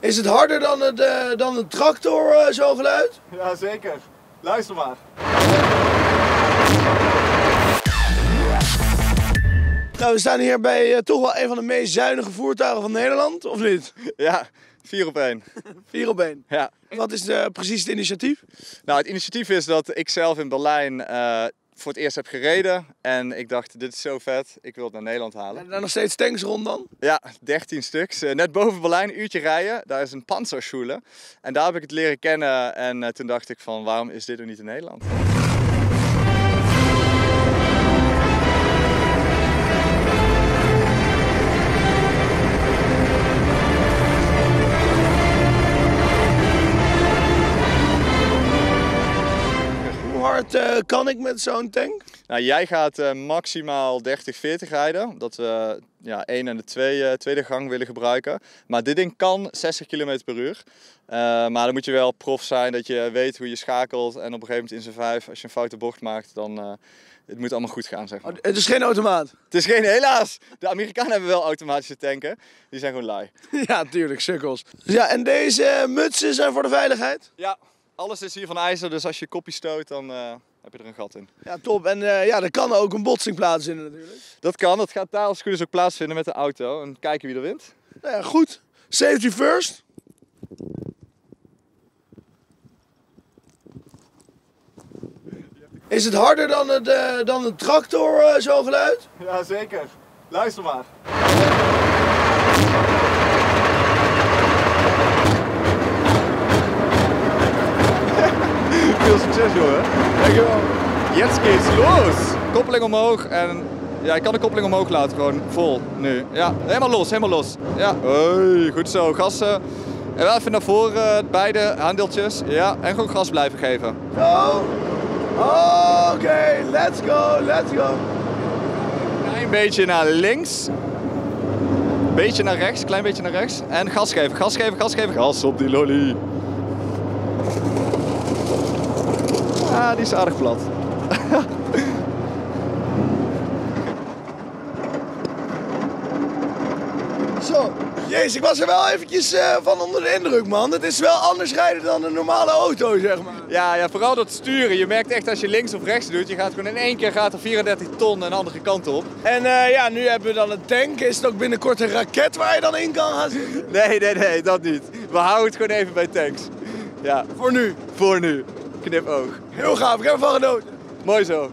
Is het harder dan, het, eh, dan een tractor, eh, zo'n geluid? Ja, zeker. Luister maar. Nou, we staan hier bij eh, toch wel een van de meest zuinige voertuigen van Nederland, of niet? Ja, vier op één. Vier op één. Ja. Wat is precies het initiatief? Nou, het initiatief is dat ik zelf in Berlijn voor het eerst heb gereden. En ik dacht, dit is zo vet, ik wil het naar Nederland halen. En daar nog steeds tanks rond dan? Ja, 13 stuks. Eh, net boven Berlijn, een uurtje rijden. Daar is een panzerschule. En daar heb ik het leren kennen. En eh, toen dacht ik van, waarom is dit nog niet in Nederland? Hard eh, kan ik met zo'n tank? Nou, jij gaat eh, maximaal 30, 40 rijden. Dat we ja, 1 en de twee, eh, tweede gang willen gebruiken. Maar dit ding kan 60 km per uur. Maar dan moet je wel prof zijn dat je weet hoe je schakelt. En op een gegeven moment in zijn vijf, als je een foute bocht maakt, dan het moet allemaal goed gaan. Zeg maar. Oh, het is geen automaat. Het is geen, helaas. De Amerikanen hebben wel automatische tanken. Die zijn gewoon lui. ja, tuurlijk, sukkels. Ja, en deze mutsen zijn voor de veiligheid? Ja, alles is hier van ijzer. Dus als je kopje stoot, dan uh, heb je er een gat in. Ja, top. En uh, ja, er kan ook een botsing plaatsvinden natuurlijk. Dat kan. Dat gaat daar als het goed is ook plaatsvinden met de auto. En kijken wie er wint. Nou ja, goed. Safety first. Is het harder dan, het, uh, dan een tractor, uh, zo'n geluid? Ja, zeker. Luister maar. Succes, jongen. Dankjewel. Jetzt geht's los. Koppeling omhoog en ja, ik kan de koppeling omhoog laten, gewoon vol nu. Ja, helemaal los, helemaal los. Ja, hey, goed zo. Gassen. En wel even naar voren, beide handeltjes. Ja, en gewoon gas blijven geven. Zo. Oké, okay, let's go, let's go. Klein beetje naar links. Beetje naar rechts, klein beetje naar rechts. En gas geven, gas geven, gas geven. Gas op die lolly. Ah, die is aardig plat. Zo, jezus, ik was er wel eventjes uh, van onder de indruk, man. Het is wel anders rijden dan een normale auto, zeg maar. Ja, ja, vooral dat sturen. Je merkt echt als je links of rechts doet, je gaat gewoon in één keer gaat er 34 ton een andere kant op. En uh, ja, nu hebben we dan een tank. Is het ook binnenkort een raket waar je dan in kan gaan zitten? Nee, nee, nee, dat niet. We houden het gewoon even bij tanks. Ja. Voor nu? Voor nu. Knipoog. Heel gaaf, ik heb ervan genoten. Mooi zo.